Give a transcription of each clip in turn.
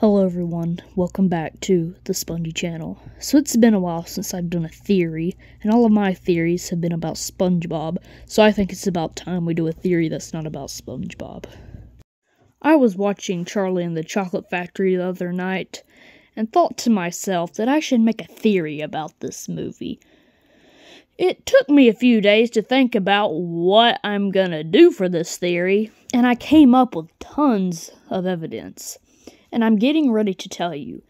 Hello everyone, welcome back to the Spongy Channel. So it's been a while since I've done a theory, and all of my theories have been about SpongeBob, so I think it's about time we do a theory that's not about SpongeBob. I was watching Charlie and the Chocolate Factory the other night, and thought to myself that I should make a theory about this movie. It took me a few days to think about what I'm gonna do for this theory, and I came up with tons of evidence and I'm getting ready to tell you.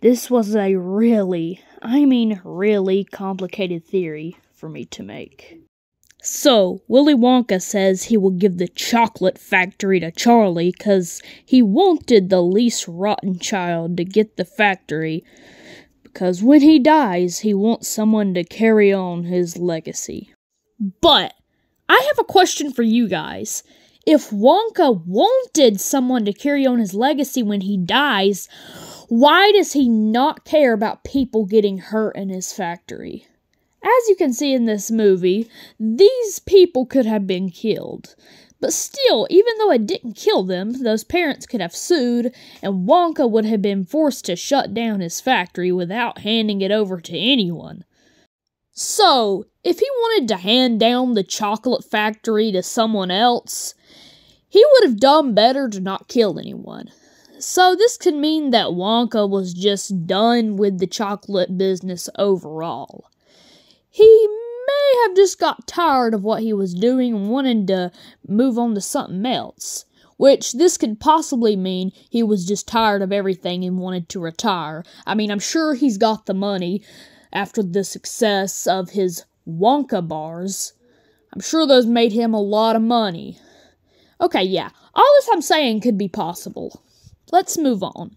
This was a really, I mean, really complicated theory for me to make. So, Willy Wonka says he will give the chocolate factory to Charlie because he wanted the least rotten child to get the factory because when he dies, he wants someone to carry on his legacy. But, I have a question for you guys. If Wonka wanted someone to carry on his legacy when he dies, why does he not care about people getting hurt in his factory? As you can see in this movie, these people could have been killed. But still, even though it didn't kill them, those parents could have sued, and Wonka would have been forced to shut down his factory without handing it over to anyone. So, if he wanted to hand down the chocolate factory to someone else, he would have done better to not kill anyone. So, this could mean that Wonka was just done with the chocolate business overall. He may have just got tired of what he was doing and wanted to move on to something else. Which this could possibly mean he was just tired of everything and wanted to retire. I mean, I'm sure he's got the money after the success of his Wonka bars. I'm sure those made him a lot of money. Okay, yeah, all this I'm saying could be possible. Let's move on.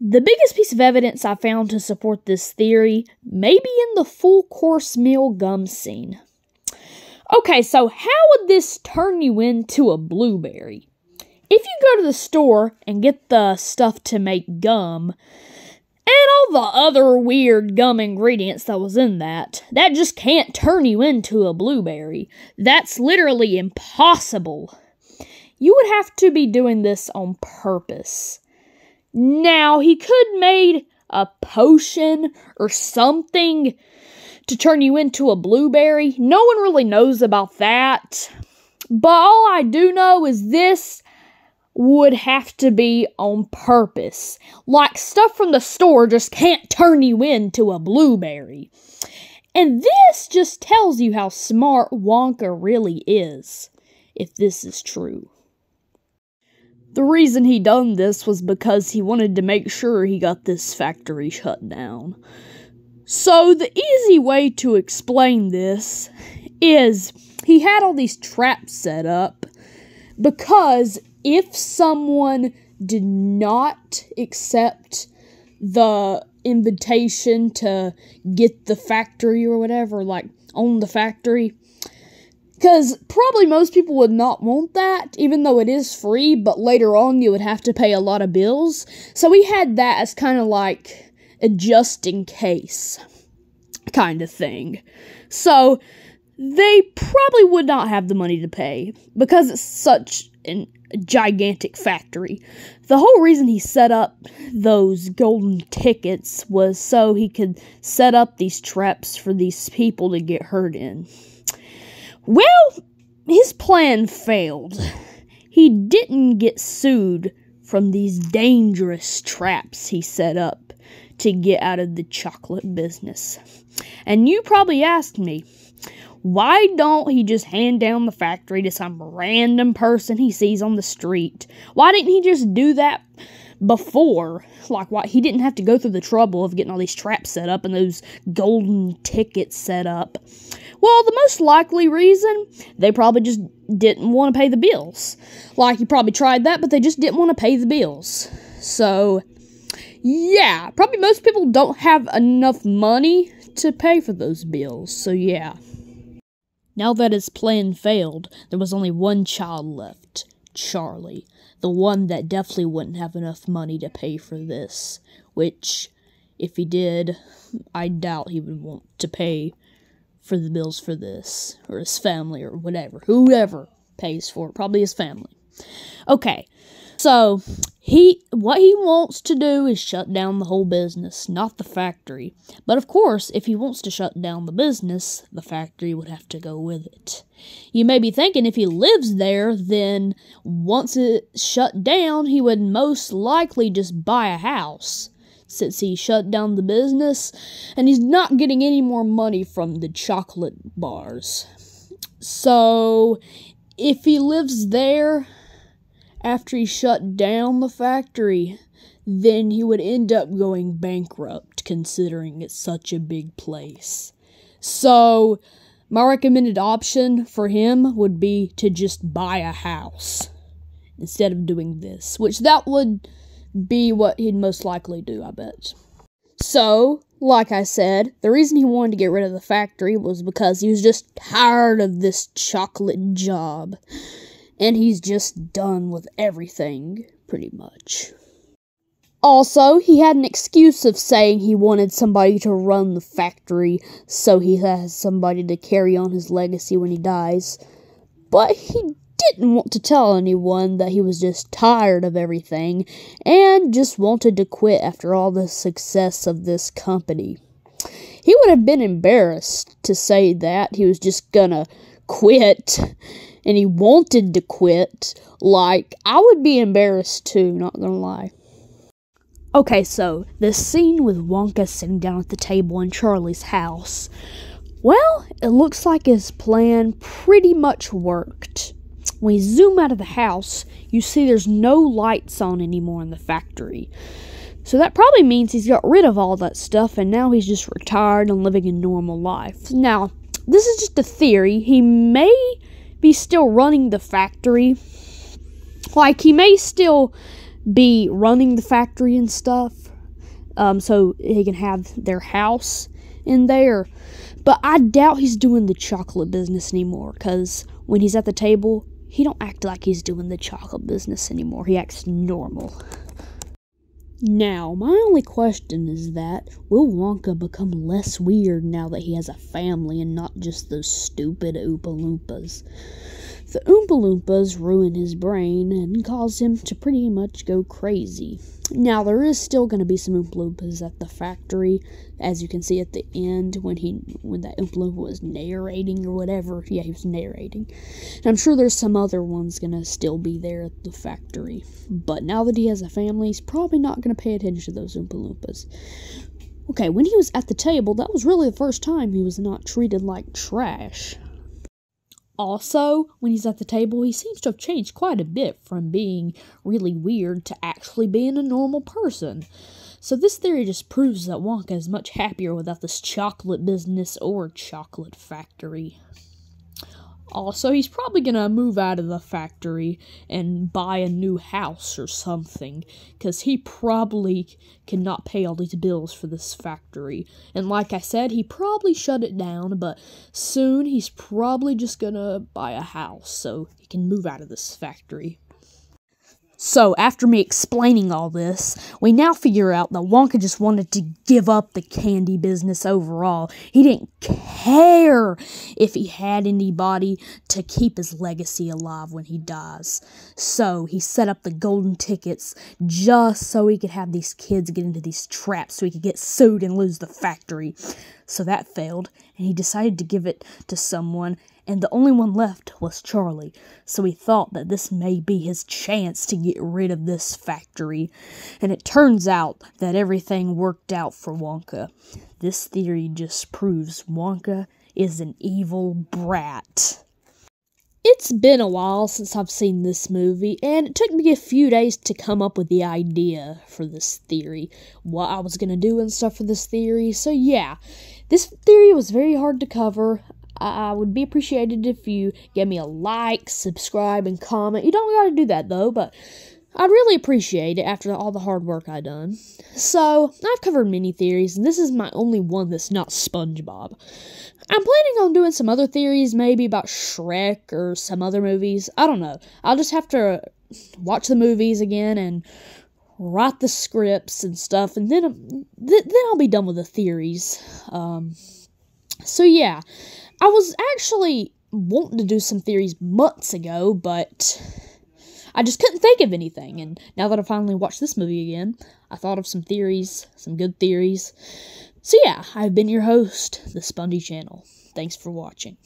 The biggest piece of evidence I found to support this theory may be in the full course meal gum scene. Okay, so how would this turn you into a blueberry? If you go to the store and get the stuff to make gum, and all the other weird gum ingredients that was in that. That just can't turn you into a blueberry. That's literally impossible. You would have to be doing this on purpose. Now, he could made a potion or something to turn you into a blueberry. No one really knows about that. But all I do know is this would have to be on purpose. Like stuff from the store just can't turn you into a blueberry. And this just tells you how smart Wonka really is, if this is true. The reason he done this was because he wanted to make sure he got this factory shut down. So the easy way to explain this is he had all these traps set up because if someone did not accept the invitation to get the factory or whatever, like own the factory, because probably most people would not want that, even though it is free, but later on you would have to pay a lot of bills. So we had that as kind of like a just in case kind of thing. So they probably would not have the money to pay because it's such an gigantic factory. The whole reason he set up those golden tickets was so he could set up these traps for these people to get hurt in. Well, his plan failed. He didn't get sued from these dangerous traps he set up to get out of the chocolate business. And you probably asked me, why don't he just hand down the factory to some random person he sees on the street? Why didn't he just do that before? Like, why he didn't have to go through the trouble of getting all these traps set up and those golden tickets set up. Well, the most likely reason, they probably just didn't want to pay the bills. Like, he probably tried that, but they just didn't want to pay the bills. So, yeah, probably most people don't have enough money to pay for those bills. So, yeah. Now that his plan failed, there was only one child left Charlie, the one that definitely wouldn't have enough money to pay for this. Which, if he did, I doubt he would want to pay for the bills for this, or his family, or whatever. Whoever pays for it, probably his family. Okay, So, he what he wants to do is shut down the whole business, not the factory. But of course, if he wants to shut down the business, the factory would have to go with it. You may be thinking if he lives there, then once it's shut down, he would most likely just buy a house since he shut down the business and he's not getting any more money from the chocolate bars. So, if he lives there, after he shut down the factory, then he would end up going bankrupt considering it's such a big place. So, my recommended option for him would be to just buy a house instead of doing this, which that would be what he'd most likely do, I bet. So, like I said, the reason he wanted to get rid of the factory was because he was just tired of this chocolate job and he's just done with everything, pretty much. Also, he had an excuse of saying he wanted somebody to run the factory so he has somebody to carry on his legacy when he dies. But he didn't want to tell anyone that he was just tired of everything and just wanted to quit after all the success of this company. He would have been embarrassed to say that he was just gonna quit and he wanted to quit, like, I would be embarrassed too, not gonna lie. Okay, so the scene with Wonka sitting down at the table in Charlie's house. Well, it looks like his plan pretty much worked. When you zoom out of the house, you see there's no lights on anymore in the factory. So that probably means he's got rid of all that stuff and now he's just retired and living a normal life. Now, this is just a theory. He may be still running the factory. Like, he may still be running the factory and stuff, um, so he can have their house in there. But I doubt he's doing the chocolate business anymore, because when he's at the table, he don't act like he's doing the chocolate business anymore. He acts normal. Now, my only question is that will Wonka become less weird now that he has a family and not just those stupid Oompa Loompas? The Oompa Loompas ruin his brain and cause him to pretty much go crazy. Now, there is still going to be some Oompa Loompas at the factory, as you can see at the end when he when that Oompa Loompa was narrating or whatever. Yeah, he was narrating. And I'm sure there's some other ones going to still be there at the factory. But now that he has a family, he's probably not going to pay attention to those Oompa Loompas. Okay, when he was at the table, that was really the first time he was not treated like trash. Also, when he's at the table, he seems to have changed quite a bit from being really weird to actually being a normal person. So, this theory just proves that Wonka is much happier without this chocolate business or chocolate factory. Also, he's probably gonna move out of the factory and buy a new house or something, because he probably cannot pay all these bills for this factory. And like I said, he probably shut it down, but soon he's probably just gonna buy a house so he can move out of this factory. So, after me explaining all this, we now figure out that Wonka just wanted to give up the candy business overall. He didn't care if he had anybody to keep his legacy alive when he dies. So, he set up the golden tickets just so he could have these kids get into these traps so he could get sued and lose the factory. So that failed, and he decided to give it to someone, and the only one left was Charlie. So he thought that this may be his chance to get rid of this factory. And it turns out that everything worked out for Wonka. This theory just proves Wonka is an evil brat. It's been a while since I've seen this movie, and it took me a few days to come up with the idea for this theory, what I was gonna do and stuff for this theory. So, yeah, this theory was very hard to cover. I would be appreciated if you gave me a like, subscribe, and comment. You don't gotta do that though, but I'd really appreciate it after all the hard work I done. So, I've covered many theories, and this is my only one that's not SpongeBob. I'm planning on doing some other theories, maybe about Shrek or some other movies. I don't know. I'll just have to watch the movies again and write the scripts and stuff, and then th- then I'll be done with the theories. Um, so yeah, I was actually wanting to do some theories months ago, but I just couldn't think of anything. And now that I finally watched this movie again, I thought of some theories, some good theories. So yeah, I've been your host, the Spongy Channel. Thanks for watching.